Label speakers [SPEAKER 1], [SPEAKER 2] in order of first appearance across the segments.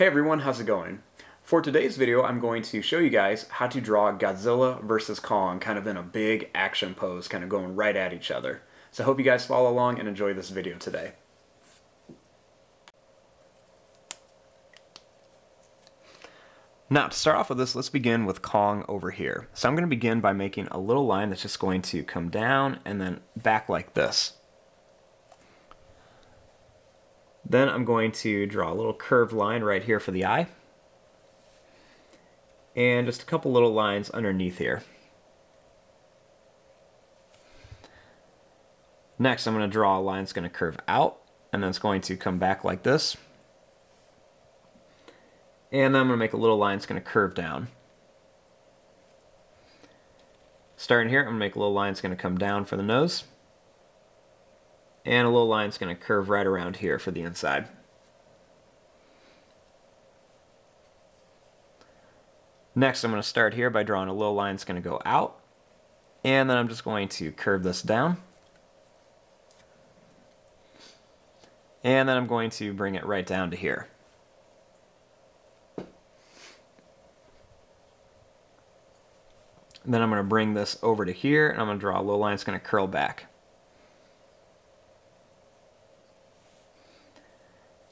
[SPEAKER 1] Hey everyone, how's it going? For today's video, I'm going to show you guys how to draw Godzilla versus Kong kind of in a big action pose, kind of going right at each other. So I hope you guys follow along and enjoy this video today. Now, to start off with this, let's begin with Kong over here. So I'm going to begin by making a little line that's just going to come down and then back like this. Then I'm going to draw a little curved line right here for the eye. And just a couple little lines underneath here. Next, I'm going to draw a line that's going to curve out, and then it's going to come back like this. And then I'm going to make a little line that's going to curve down. Starting here, I'm going to make a little line that's going to come down for the nose. And a little line is going to curve right around here for the inside. Next, I'm going to start here by drawing a little line that's going to go out. And then I'm just going to curve this down. And then I'm going to bring it right down to here. then I'm going to bring this over to here, and I'm going to draw a little line that's going to curl back.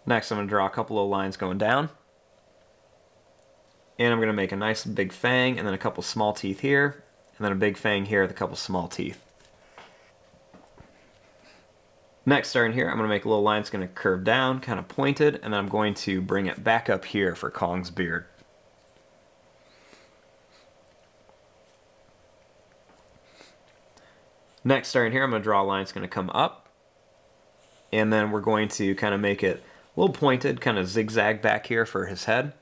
[SPEAKER 1] Next, I'm going to draw a couple of lines going down. And I'm going to make a nice big fang and then a couple small teeth here. And then a big fang here with a couple small teeth. Next, starting here, I'm going to make a little line that's going to curve down, kind of pointed, and then I'm going to bring it back up here for Kong's beard. Next, starting here, I'm going to draw a line that's going to come up, and then we're going to kind of make it little pointed, kind of zigzag back here for his head.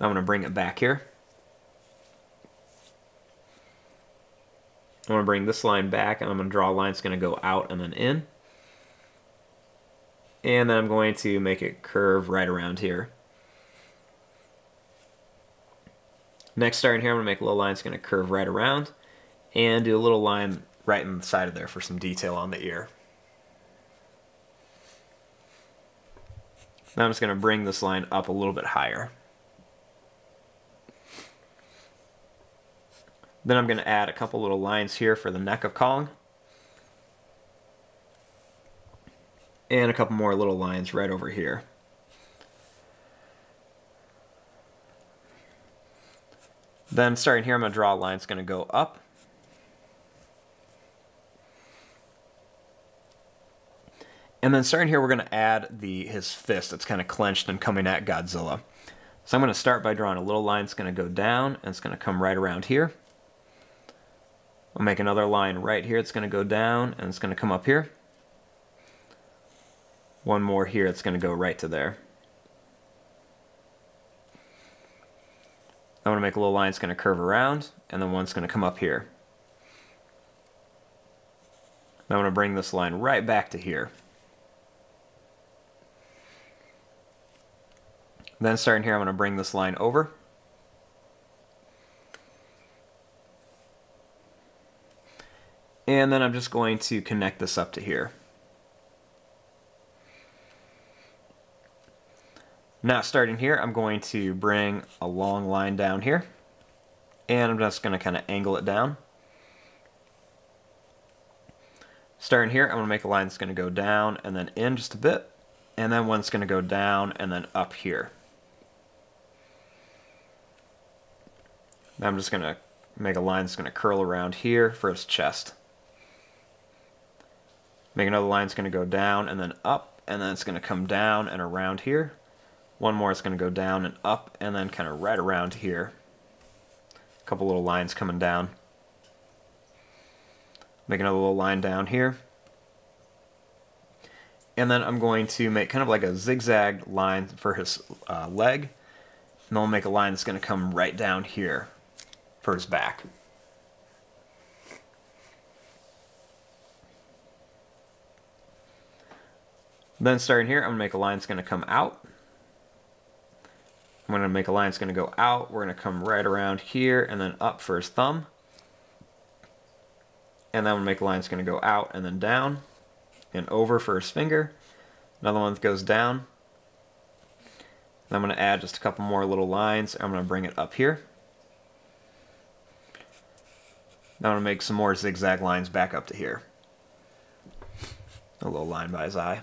[SPEAKER 1] I'm going to bring it back here. I'm going to bring this line back and I'm going to draw a line that's going to go out and then in. And then I'm going to make it curve right around here. Next, starting here, I'm going to make a little line that's going to curve right around and do a little line right in the side of there for some detail on the ear. Now I'm just going to bring this line up a little bit higher. Then I'm going to add a couple little lines here for the neck of Kong. And a couple more little lines right over here. Then starting here, I'm going to draw a line that's going to go up And then starting here, we're going to add the his fist that's kind of clenched and coming at Godzilla. So I'm going to start by drawing a little line that's going to go down, and it's going to come right around here. I'll make another line right here. It's going to go down, and it's going to come up here. One more here. It's going to go right to there. I'm going to make a little line that's going to curve around, and then one's going to come up here. I'm going to bring this line right back to here. Then starting here, I'm going to bring this line over. And then I'm just going to connect this up to here. Now starting here, I'm going to bring a long line down here. And I'm just going to kind of angle it down. Starting here, I'm going to make a line that's going to go down and then in just a bit. And then one's going to go down and then up here. I'm just going to make a line that's going to curl around here for his chest. Make another line that's going to go down and then up, and then it's going to come down and around here. One more it's going to go down and up, and then kind of right around here. A couple little lines coming down. Make another little line down here. And then I'm going to make kind of like a zigzag line for his uh, leg. And then I'll make a line that's going to come right down here his back. Then starting here, I'm to make a line that's going to come out. I'm to make a line that's going to go out. We're going to come right around here and then up for his thumb. And then I'm to make a line that's going to go out and then down and over for his finger. Another one that goes down. I'm going to add just a couple more little lines. I'm to bring it up here. Now I'm going to make some more zigzag lines back up to here. A little line by his eye.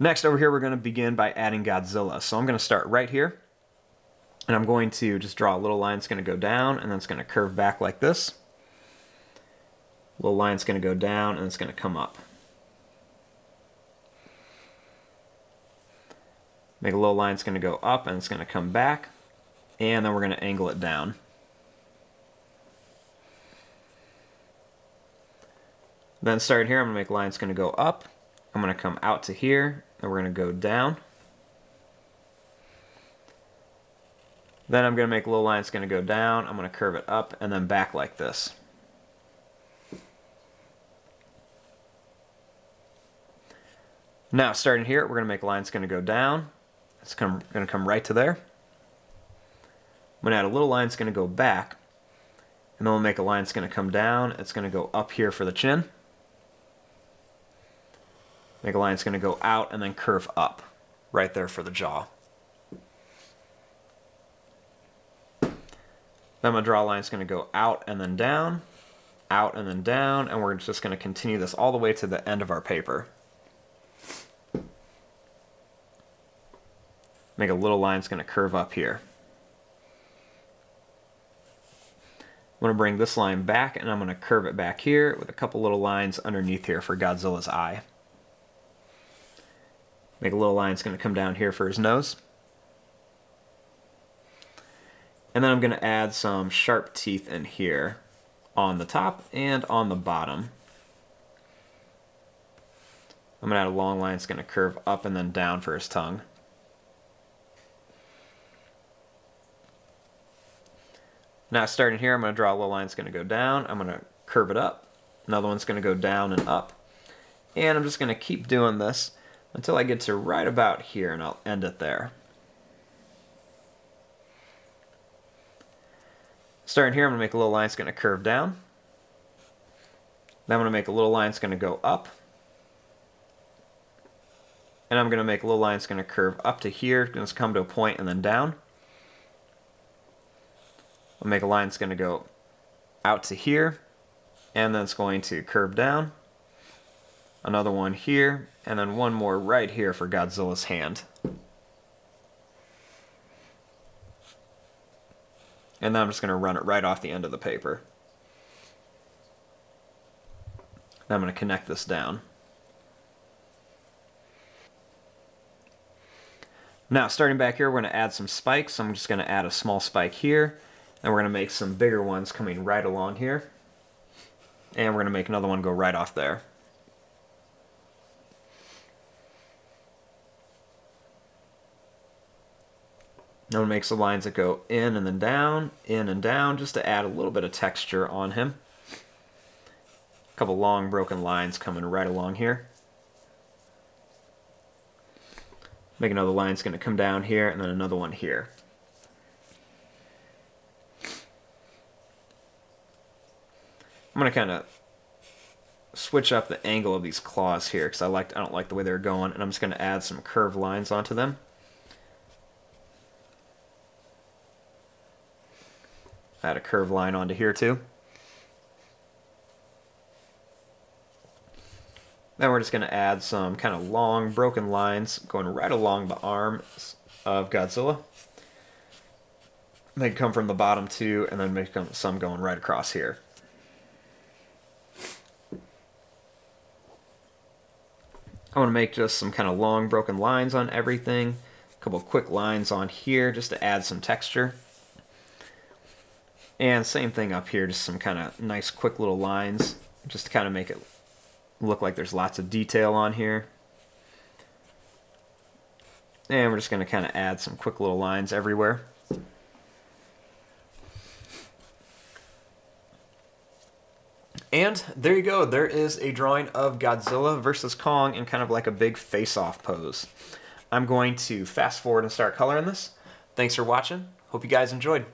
[SPEAKER 1] Next over here we're going to begin by adding Godzilla. So I'm going to start right here. And I'm going to just draw a little line that's going to go down and then it's going to curve back like this. Little line's going to go down and it's going to come up. Make a little line that's going to go up and it's going to come back. And then we're going to angle it down. Then starting here, I'm going to make a line that's going to go up. I'm going to come out to here, and we're going to go down. Then I'm going to make a little line that's going to go down. I'm going to curve it up and then back like this. Now, starting here, we're going to make a line that's going to go down. It's going to come right to there. I'm going to add a little line that's going to go back. And then we'll make a line that's going to come down. It's going to go up here for the chin. Make a line that's going to go out and then curve up right there for the jaw. Then I'm going to draw a line that's going to go out and then down, out and then down, and we're just going to continue this all the way to the end of our paper. Make a little line that's going to curve up here. I'm going to bring this line back and I'm going to curve it back here with a couple little lines underneath here for Godzilla's eye. Make a little line that's going to come down here for his nose. And then I'm going to add some sharp teeth in here on the top and on the bottom. I'm going to add a long line that's going to curve up and then down for his tongue. Now starting here, I'm going to draw a little line that's going to go down. I'm going to curve it up. Another one's going to go down and up. And I'm just going to keep doing this until I get to right about here and I'll end it there. Starting here, I'm going to make a little line that's going to curve down. Then I'm going to make a little line that's going to go up. And I'm going to make a little line that's going to curve up to here, It's going to come to a point and then down. I'll make a line that's going to go out to here, and then it's going to curve down. Another one here, and then one more right here for Godzilla's hand. And then I'm just going to run it right off the end of the paper. Now I'm going to connect this down. Now, starting back here, we're going to add some spikes. So I'm just going to add a small spike here. And we're going to make some bigger ones coming right along here. And we're going to make another one go right off there. I'm going to make some lines that go in and then down, in and down, just to add a little bit of texture on him. A couple long broken lines coming right along here. Make another line that's going to come down here, and then another one here. I'm to kind of switch up the angle of these claws here because I like I don't like the way they're going, and I'm just to add some curved lines onto them. Add a curved line onto here too. Then we're just going to add some kind of long broken lines going right along the arms of Godzilla. They come from the bottom too, and then make some going right across here. I want to make just some kind of long broken lines on everything. A couple quick lines on here just to add some texture. And same thing up here, just some kind of nice quick little lines just to kind of make it look like there's lots of detail on here. And we're just going to kind of add some quick little lines everywhere. And there you go. There is a drawing of Godzilla versus Kong in kind of like a big face-off pose. I'm going to fast forward and start coloring this. Thanks for watching. Hope you guys enjoyed.